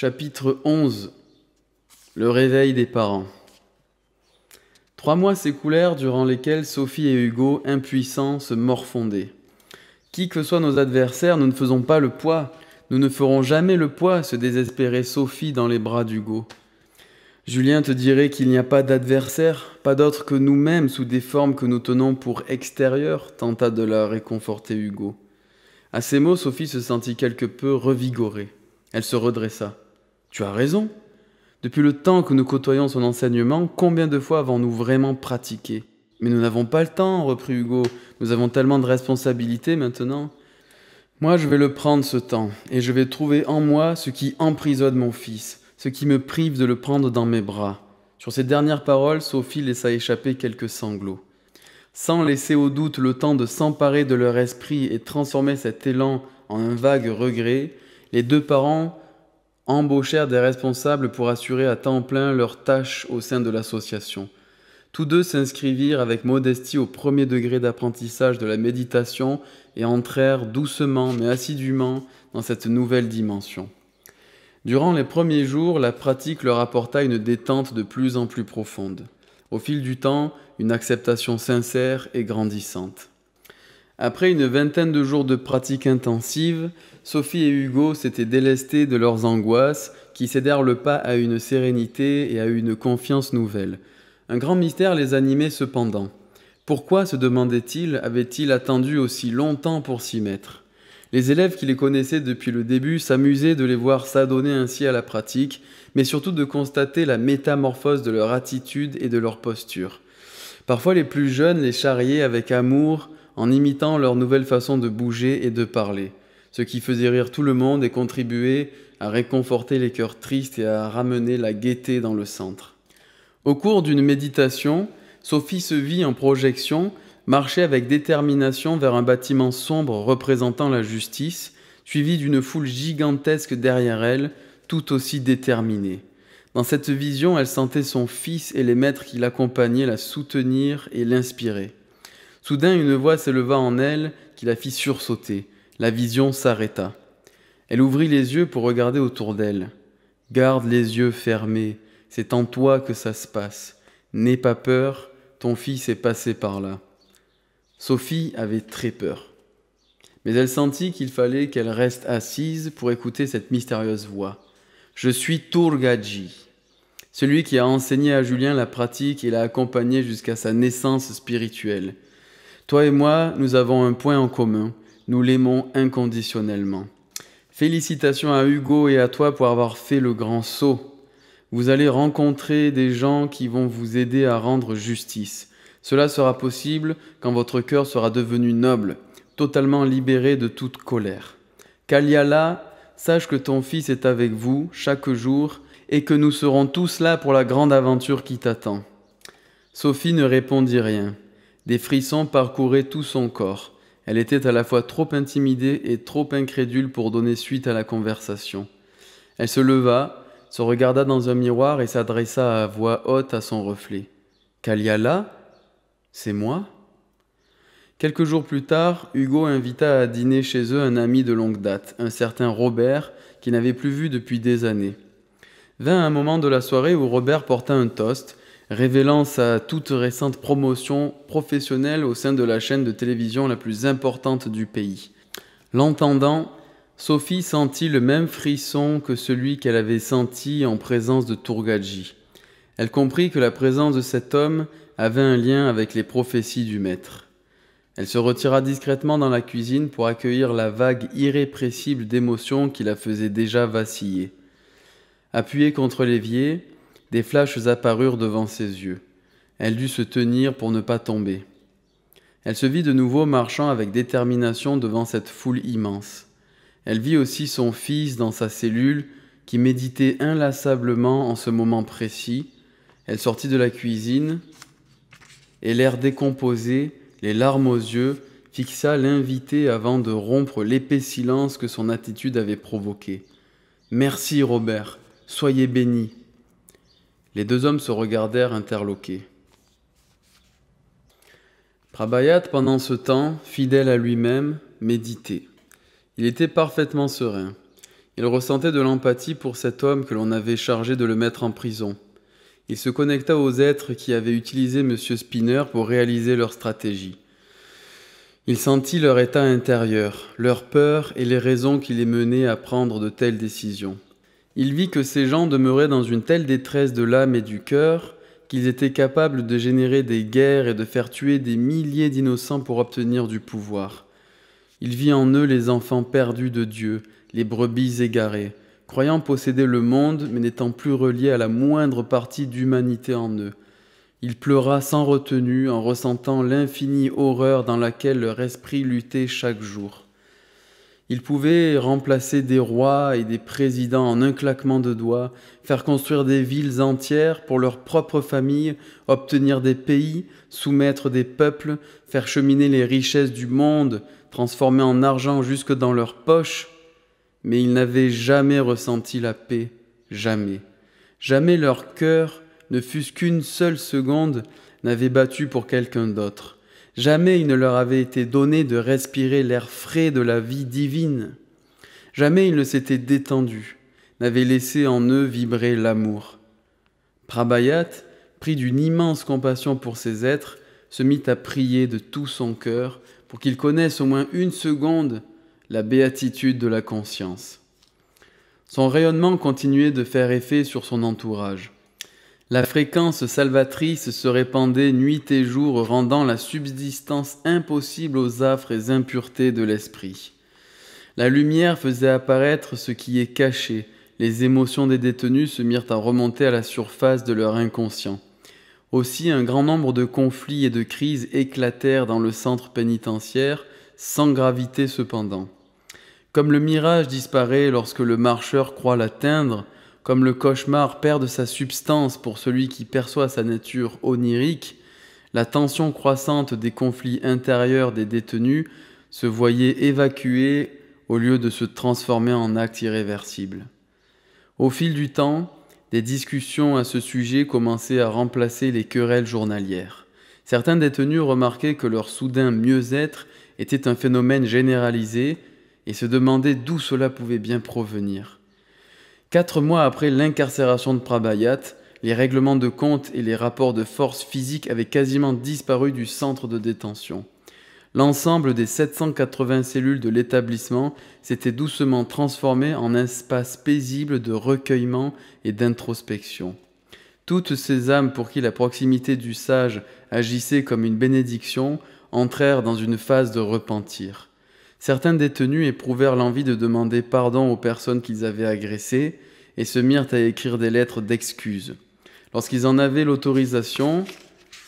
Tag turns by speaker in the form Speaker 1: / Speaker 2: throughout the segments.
Speaker 1: Chapitre 11 Le réveil des parents. Trois mois s'écoulèrent durant lesquels Sophie et Hugo, impuissants, se morfondaient. Qui que soient nos adversaires, nous ne faisons pas le poids. Nous ne ferons jamais le poids, se désespérait Sophie dans les bras d'Hugo. Julien te dirait qu'il n'y a pas d'adversaire, pas d'autre que nous-mêmes sous des formes que nous tenons pour extérieures, tenta de la réconforter Hugo. À ces mots, Sophie se sentit quelque peu revigorée. Elle se redressa. Tu as raison, depuis le temps que nous côtoyons son enseignement, combien de fois avons-nous vraiment pratiqué? Mais nous n'avons pas le temps, reprit Hugo. Nous avons tellement de responsabilités maintenant. Moi, je vais le prendre ce temps, et je vais trouver en moi ce qui emprisonne mon fils, ce qui me prive de le prendre dans mes bras. Sur ces dernières paroles, Sophie laissa échapper quelques sanglots. Sans laisser au doute le temps de s'emparer de leur esprit et transformer cet élan en un vague regret, les deux parents embauchèrent des responsables pour assurer à temps plein leurs tâches au sein de l'association. Tous deux s'inscrivirent avec modestie au premier degré d'apprentissage de la méditation et entrèrent doucement mais assidûment dans cette nouvelle dimension. Durant les premiers jours, la pratique leur apporta une détente de plus en plus profonde. Au fil du temps, une acceptation sincère et grandissante. Après une vingtaine de jours de pratique intensive, Sophie et Hugo s'étaient délestés de leurs angoisses, qui cédèrent le pas à une sérénité et à une confiance nouvelle. Un grand mystère les animait cependant. Pourquoi, se demandait-il, avaient-ils attendu aussi longtemps pour s'y mettre? Les élèves qui les connaissaient depuis le début s'amusaient de les voir s'adonner ainsi à la pratique, mais surtout de constater la métamorphose de leur attitude et de leur posture. Parfois les plus jeunes les charriaient avec amour, en imitant leur nouvelle façon de bouger et de parler, ce qui faisait rire tout le monde et contribuait à réconforter les cœurs tristes et à ramener la gaieté dans le centre. Au cours d'une méditation, Sophie se vit en projection marcher avec détermination vers un bâtiment sombre représentant la justice, suivi d'une foule gigantesque derrière elle, tout aussi déterminée. Dans cette vision, elle sentait son fils et les maîtres qui l'accompagnaient la soutenir et l'inspirer. Soudain, une voix s'éleva en elle qui la fit sursauter. La vision s'arrêta. Elle ouvrit les yeux pour regarder autour d'elle. Garde les yeux fermés, c'est en toi que ça se passe. N'aie pas peur, ton fils est passé par là. Sophie avait très peur. Mais elle sentit qu'il fallait qu'elle reste assise pour écouter cette mystérieuse voix. Je suis Turgaji, celui qui a enseigné à Julien la pratique et l'a accompagné jusqu'à sa naissance spirituelle. Toi et moi, nous avons un point en commun. Nous l'aimons inconditionnellement. Félicitations à Hugo et à toi pour avoir fait le grand saut. Vous allez rencontrer des gens qui vont vous aider à rendre justice. Cela sera possible quand votre cœur sera devenu noble, totalement libéré de toute colère. Kaliala, sache que ton fils est avec vous chaque jour et que nous serons tous là pour la grande aventure qui t'attend. Sophie ne répondit rien. Des frissons parcouraient tout son corps. Elle était à la fois trop intimidée et trop incrédule pour donner suite à la conversation. Elle se leva, se regarda dans un miroir et s'adressa à voix haute à son reflet. Kaliala C'est moi? Quelques jours plus tard, Hugo invita à dîner chez eux un ami de longue date, un certain Robert, qu'il n'avait plus vu depuis des années. Vint un moment de la soirée où Robert porta un toast, révélant sa toute récente promotion professionnelle au sein de la chaîne de télévision la plus importante du pays. L'entendant, Sophie sentit le même frisson que celui qu'elle avait senti en présence de Tourgadji. Elle comprit que la présence de cet homme avait un lien avec les prophéties du maître. Elle se retira discrètement dans la cuisine pour accueillir la vague irrépressible d'émotions qui la faisait déjà vaciller. Appuyée contre l'évier, des flashs apparurent devant ses yeux. Elle dut se tenir pour ne pas tomber. Elle se vit de nouveau marchant avec détermination devant cette foule immense. Elle vit aussi son fils dans sa cellule qui méditait inlassablement en ce moment précis. Elle sortit de la cuisine et l'air décomposé, les larmes aux yeux, fixa l'invité avant de rompre l'épais silence que son attitude avait provoqué. Merci Robert, soyez béni. Les deux hommes se regardèrent interloqués. Prabhayat, pendant ce temps, fidèle à lui-même, méditait. Il était parfaitement serein. Il ressentait de l'empathie pour cet homme que l'on avait chargé de le mettre en prison. Il se connecta aux êtres qui avaient utilisé M. Spinner pour réaliser leur stratégie. Il sentit leur état intérieur, leur peur et les raisons qui les menaient à prendre de telles décisions. Il vit que ces gens demeuraient dans une telle détresse de l'âme et du cœur qu'ils étaient capables de générer des guerres et de faire tuer des milliers d'innocents pour obtenir du pouvoir. Il vit en eux les enfants perdus de Dieu, les brebis égarées, croyant posséder le monde mais n'étant plus reliés à la moindre partie d'humanité en eux. Il pleura sans retenue en ressentant l'infinie horreur dans laquelle leur esprit luttait chaque jour. Il pouvait remplacer des rois et des présidents en un claquement de doigts, faire construire des villes entières pour leur propre famille, obtenir des pays, soumettre des peuples, faire cheminer les richesses du monde, transformer en argent jusque dans leurs poches, mais ils n'avaient jamais ressenti la paix, jamais. Jamais leur cœur, ne fût-ce qu'une seule seconde, n'avait battu pour quelqu'un d'autre. Jamais il ne leur avait été donné de respirer l'air frais de la vie divine. Jamais ils ne s'étaient détendus, n'avaient laissé en eux vibrer l'amour. Prabhayat, pris d'une immense compassion pour ces êtres, se mit à prier de tout son cœur pour qu'ils connaissent au moins une seconde la béatitude de la conscience. Son rayonnement continuait de faire effet sur son entourage. La fréquence salvatrice se répandait nuit et jour, rendant la subsistance impossible aux affres et impuretés de l'esprit. La lumière faisait apparaître ce qui est caché, les émotions des détenus se mirent à remonter à la surface de leur inconscient. Aussi un grand nombre de conflits et de crises éclatèrent dans le centre pénitentiaire, sans gravité cependant. Comme le mirage disparaît lorsque le marcheur croit l'atteindre, comme le cauchemar perd de sa substance pour celui qui perçoit sa nature onirique, la tension croissante des conflits intérieurs des détenus se voyait évacuée au lieu de se transformer en acte irréversible. Au fil du temps, des discussions à ce sujet commençaient à remplacer les querelles journalières. Certains détenus remarquaient que leur soudain mieux-être était un phénomène généralisé et se demandaient d'où cela pouvait bien provenir. Quatre mois après l'incarcération de Prabhayat, les règlements de compte et les rapports de force physique avaient quasiment disparu du centre de détention. L'ensemble des 780 cellules de l'établissement s'était doucement transformé en un espace paisible de recueillement et d'introspection. Toutes ces âmes pour qui la proximité du sage agissait comme une bénédiction entrèrent dans une phase de repentir. Certains détenus éprouvèrent l'envie de demander pardon aux personnes qu'ils avaient agressées et se mirent à écrire des lettres d'excuses. Lorsqu'ils en avaient l'autorisation,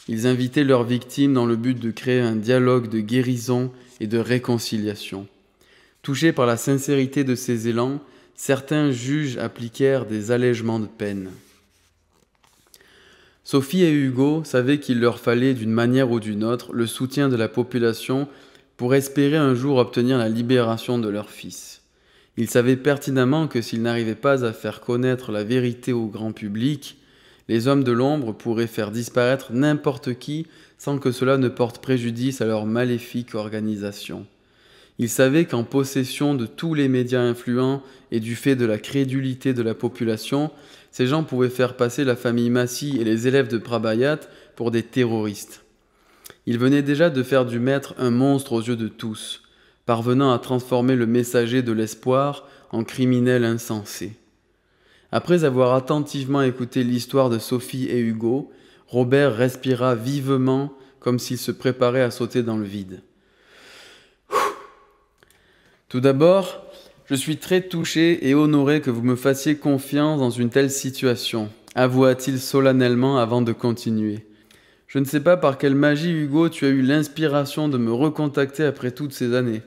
Speaker 1: ils invitaient leurs victimes dans le but de créer un dialogue de guérison et de réconciliation. Touchés par la sincérité de ces élans, certains juges appliquèrent des allègements de peine. Sophie et Hugo savaient qu'il leur fallait d'une manière ou d'une autre le soutien de la population pour espérer un jour obtenir la libération de leur fils. Ils savaient pertinemment que s'ils n'arrivaient pas à faire connaître la vérité au grand public, les hommes de l'ombre pourraient faire disparaître n'importe qui sans que cela ne porte préjudice à leur maléfique organisation. Ils savaient qu'en possession de tous les médias influents et du fait de la crédulité de la population, ces gens pouvaient faire passer la famille Massy et les élèves de Prabhayat pour des terroristes. Il venait déjà de faire du maître un monstre aux yeux de tous, parvenant à transformer le messager de l'espoir en criminel insensé. Après avoir attentivement écouté l'histoire de Sophie et Hugo, Robert respira vivement comme s'il se préparait à sauter dans le vide. Tout d'abord, je suis très touché et honoré que vous me fassiez confiance dans une telle situation, avoua-t-il solennellement avant de continuer. Je ne sais pas par quelle magie, Hugo, tu as eu l'inspiration de me recontacter après toutes ces années.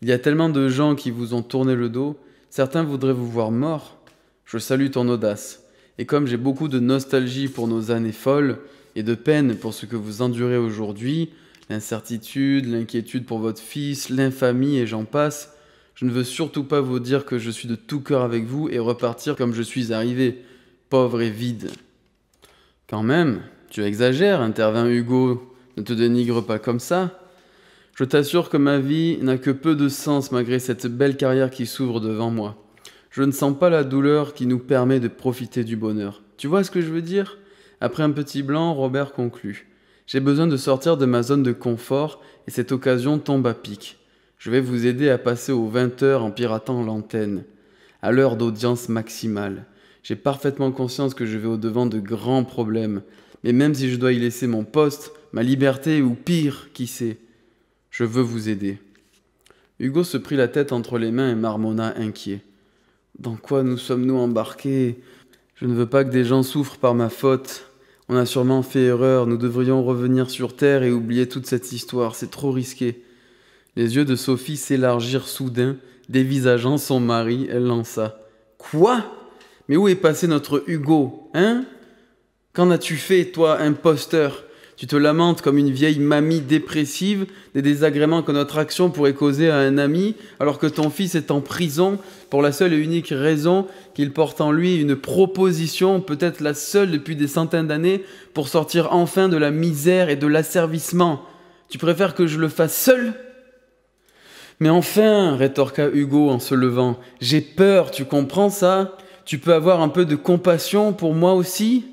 Speaker 1: Il y a tellement de gens qui vous ont tourné le dos, certains voudraient vous voir mort. Je salue ton audace. Et comme j'ai beaucoup de nostalgie pour nos années folles et de peine pour ce que vous endurez aujourd'hui, l'incertitude, l'inquiétude pour votre fils, l'infamie et j'en passe, je ne veux surtout pas vous dire que je suis de tout cœur avec vous et repartir comme je suis arrivé, pauvre et vide. Quand même, tu exagères, intervint Hugo, ne te dénigre pas comme ça. Je t'assure que ma vie n'a que peu de sens malgré cette belle carrière qui s'ouvre devant moi. Je ne sens pas la douleur qui nous permet de profiter du bonheur. Tu vois ce que je veux dire? Après un petit blanc, Robert conclut. J'ai besoin de sortir de ma zone de confort et cette occasion tombe à pic. Je vais vous aider à passer aux 20 heures en piratant l'antenne, à l'heure d'audience maximale. J'ai parfaitement conscience que je vais au-devant de grands problèmes, mais même si je dois y laisser mon poste, ma liberté ou pire, qui sait, je veux vous aider. Hugo se prit la tête entre les mains et marmonna inquiet. Dans quoi nous sommes-nous embarqués? Je ne veux pas que des gens souffrent par ma faute. On a sûrement fait erreur, nous devrions revenir sur Terre et oublier toute cette histoire, c'est trop risqué. Les yeux de Sophie s'élargirent soudain, dévisageant son mari, elle lança. Quoi? Mais où est passé notre Hugo Hein? Qu'en as-tu fait, toi, imposteur? Tu te lamentes comme une vieille mamie dépressive des désagréments que notre action pourrait causer à un ami, alors que ton fils est en prison pour la seule et unique raison qu'il porte en lui une proposition, peut-être la seule depuis des centaines d'années, pour sortir enfin de la misère et de l'asservissement. Tu préfères que je le fasse seul? Mais enfin, rétorqua Hugo en se levant, j'ai peur, tu comprends ça? Tu peux avoir un peu de compassion pour moi aussi?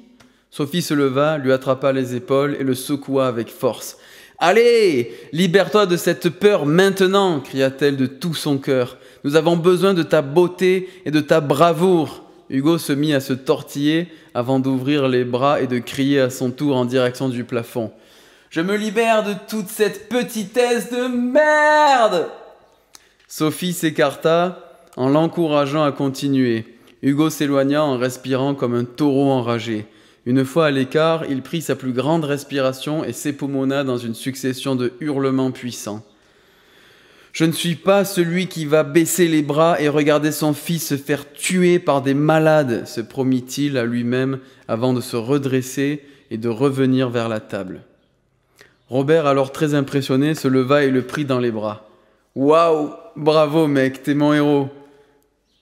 Speaker 1: Sophie se leva, lui attrapa les épaules et le secoua avec force. Allez, libère-toi de cette peur maintenant, cria-t-elle de tout son cœur. Nous avons besoin de ta beauté et de ta bravoure. Hugo se mit à se tortiller avant d'ouvrir les bras et de crier à son tour en direction du plafond. Je me libère de toute cette petitesse de merde Sophie s'écarta en l'encourageant à continuer. Hugo s'éloigna en respirant comme un taureau enragé. Une fois à l'écart, il prit sa plus grande respiration et s'époumonna dans une succession de hurlements puissants. Je ne suis pas celui qui va baisser les bras et regarder son fils se faire tuer par des malades, se promit-il à lui-même avant de se redresser et de revenir vers la table. Robert, alors très impressionné, se leva et le prit dans les bras. Waouh Bravo mec, t'es mon héros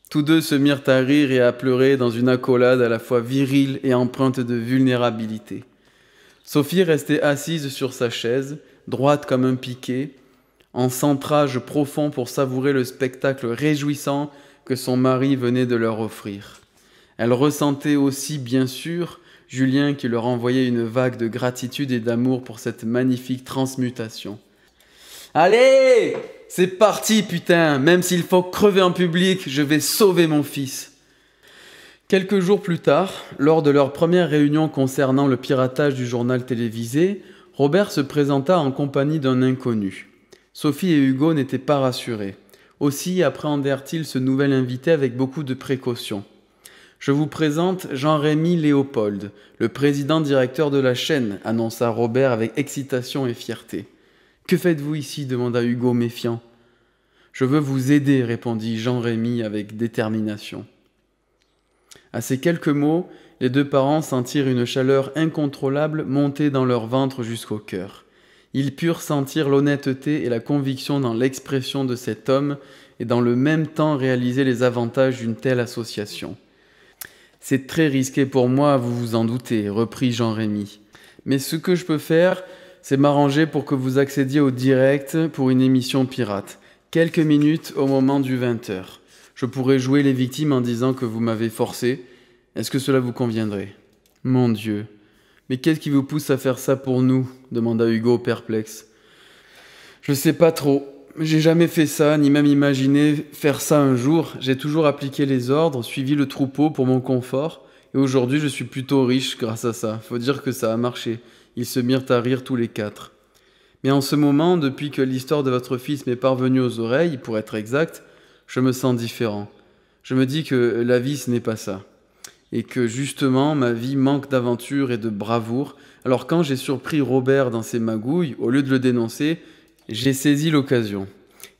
Speaker 1: tous deux se mirent à rire et à pleurer dans une accolade à la fois virile et empreinte de vulnérabilité. Sophie restait assise sur sa chaise, droite comme un piquet, en centrage profond pour savourer le spectacle réjouissant que son mari venait de leur offrir. Elle ressentait aussi, bien sûr, Julien qui leur envoyait une vague de gratitude et d'amour pour cette magnifique transmutation. Allez c'est parti, putain, même s'il faut crever en public, je vais sauver mon fils. Quelques jours plus tard, lors de leur première réunion concernant le piratage du journal télévisé, Robert se présenta en compagnie d'un inconnu. Sophie et Hugo n'étaient pas rassurés. Aussi appréhendèrent-ils ce nouvel invité avec beaucoup de précautions. Je vous présente Jean-Rémy Léopold, le président directeur de la chaîne, annonça Robert avec excitation et fierté. Que faites-vous ici demanda Hugo méfiant. Je veux vous aider, répondit Jean-Rémy avec détermination. À ces quelques mots, les deux parents sentirent une chaleur incontrôlable monter dans leur ventre jusqu'au cœur. Ils purent sentir l'honnêteté et la conviction dans l'expression de cet homme et dans le même temps réaliser les avantages d'une telle association. C'est très risqué pour moi, vous vous en doutez, reprit Jean-Rémy. Mais ce que je peux faire, c'est m'arranger pour que vous accédiez au direct pour une émission pirate. Quelques minutes au moment du 20h. Je pourrais jouer les victimes en disant que vous m'avez forcé. Est-ce que cela vous conviendrait? Mon Dieu. Mais qu'est-ce qui vous pousse à faire ça pour nous? demanda Hugo perplexe. Je sais pas trop. J'ai jamais fait ça, ni même imaginé faire ça un jour. J'ai toujours appliqué les ordres, suivi le troupeau pour mon confort. Et aujourd'hui, je suis plutôt riche grâce à ça. Faut dire que ça a marché. Ils se mirent à rire tous les quatre. Mais en ce moment, depuis que l'histoire de votre fils m'est parvenue aux oreilles, pour être exact, je me sens différent. Je me dis que la vie, ce n'est pas ça. Et que justement, ma vie manque d'aventure et de bravoure. Alors quand j'ai surpris Robert dans ses magouilles, au lieu de le dénoncer, j'ai saisi l'occasion.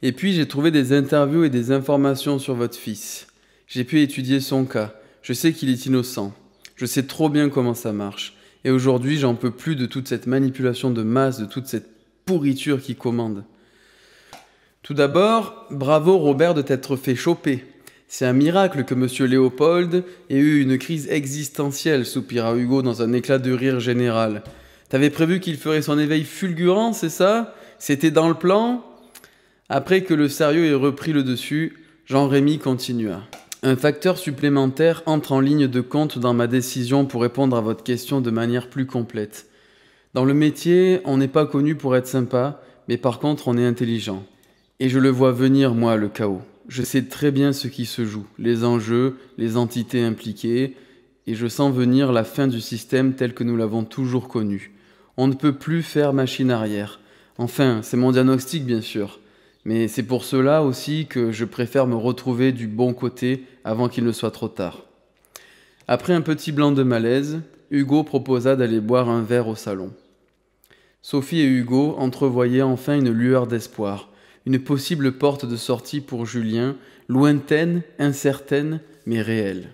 Speaker 1: Et puis j'ai trouvé des interviews et des informations sur votre fils. J'ai pu étudier son cas. Je sais qu'il est innocent. Je sais trop bien comment ça marche. Et aujourd'hui, j'en peux plus de toute cette manipulation de masse, de toute cette pourriture qui commande. Tout d'abord, bravo Robert de t'être fait choper. C'est un miracle que monsieur Léopold ait eu une crise existentielle, soupira Hugo dans un éclat de rire général. T'avais prévu qu'il ferait son éveil fulgurant, c'est ça? C'était dans le plan? Après que le sérieux ait repris le dessus, Jean-Rémy continua. Un facteur supplémentaire entre en ligne de compte dans ma décision pour répondre à votre question de manière plus complète. Dans le métier, on n'est pas connu pour être sympa, mais par contre on est intelligent. Et je le vois venir, moi, le chaos. Je sais très bien ce qui se joue, les enjeux, les entités impliquées, et je sens venir la fin du système tel que nous l'avons toujours connu. On ne peut plus faire machine arrière. Enfin, c'est mon diagnostic, bien sûr. Mais c'est pour cela aussi que je préfère me retrouver du bon côté avant qu'il ne soit trop tard. Après un petit blanc de malaise, Hugo proposa d'aller boire un verre au salon. Sophie et Hugo entrevoyaient enfin une lueur d'espoir, une possible porte de sortie pour Julien, lointaine, incertaine, mais réelle.